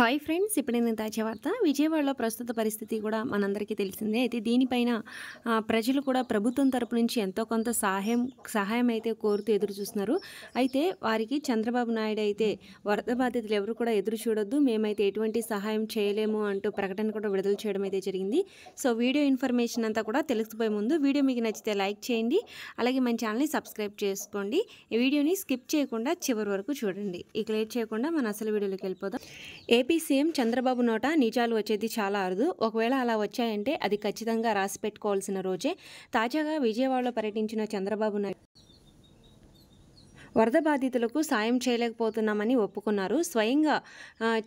Hi friends ఇప్పుడు నేను తాజా వార్త విజయవాడలో ప్రస్తుత పరిస్థితి కూడా మనందరికీ తెలిసిందే. అయితే దీనిపైన ప్రజలు కూడా ప్రభుత్వం తరపు నుంచి ఎంతో కొంత సహాయం సహాయం అయితే కోరుతూ ఎదురు చూస్తున్నారు. అయితే వారికి చంద్రబాబు నాయుడు అయితే వరద బాధితులు ఎవరు కూడా ఎదురు చూడొద్దు. మేమైతే ఎటువంటి సహాయం చేయలేము అంటూ ప్రకటన కూడా విడుదల చేయడం అయితే జరిగింది. సో వీడియో ఇన్ఫర్మేషన్ అంతా కూడా తెలుసుకుపోయే ముందు వీడియో మీకు నచ్చితే లైక్ చేయండి. అలాగే మన ఛానల్ని సబ్స్క్రైబ్ చేసుకోండి. ఈ వీడియోని స్కిప్ చేయకుండా చివరి వరకు చూడండి. ఇక లేట్ చేయకుండా మన అసలు వీడియోలోకి వెళ్ళిపోదాం. ఏపీ సీఎం చంద్రబాబు నోట నిజాలు వచ్చేది చాలా అరుదు. ఒకవేళ అలా వచ్చాయంటే అది ఖచ్చితంగా రాసి పెట్టుకోవాల్సిన రోజే. తాజాగా విజయవాడలో పర్యటించిన చంద్రబాబు నాయుడు వరద బాధితులకు సాయం చేయలేకపోతున్నామని ఒప్పుకున్నారు. స్వయంగా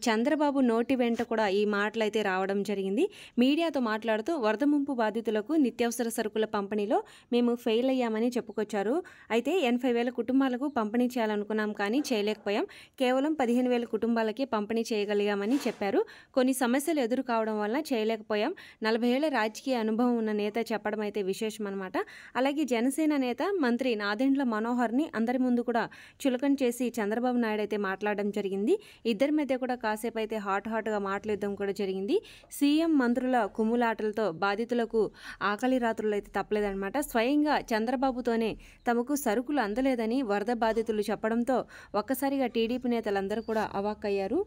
చంద్రబాబు నోటి వెంట కూడా ఈ మాటలు అయితే రావడం జరిగింది. మీడియాతో మాట్లాడుతూ వరద ముంపు బాధితులకు నిత్యావసర సరుకుల పంపిణీలో మేము ఫెయిల్ అయ్యామని చెప్పుకొచ్చారు. అయితే ఎనభై వేల కుటుంబాలకు పంపిణీ చేయాలనుకున్నాం కానీ చేయలేకపోయాం. కేవలం పదిహేను వేల కుటుంబాలకే పంపిణీ చేయగలిగామని చెప్పారు. కొన్ని సమస్యలు ఎదురు కావడం వల్ల చేయలేకపోయాం. నలభై ఏళ్ళ రాజకీయ అనుభవం ఉన్న నేత చెప్పడం అయితే విశేషం అనమాట అలాగే జనసేన నేత మంత్రి నాదెండ్ల మనోహర్ని అందరి ముందు కూడా కూడా చులకన చేసి చంద్రబాబు నాయుడు అయితే మాట్లాడడం జరిగింది. ఇద్దరి మధ్య కూడా కాసేపు అయితే హాట్ హాట్గా మాట్లాడడం కూడా జరిగింది. సీఎం మంత్రుల కుమ్ములాటలతో బాధితులకు ఆకలి రాత్రులు అయితే తప్పలేదన్నమాట. స్వయంగా చంద్రబాబుతోనే తమకు సరుకులు అందలేదని వరద బాధితులు చెప్పడంతో ఒక్కసారిగా టీడీపీ నేతలందరూ కూడా అవాక్కయ్యారు.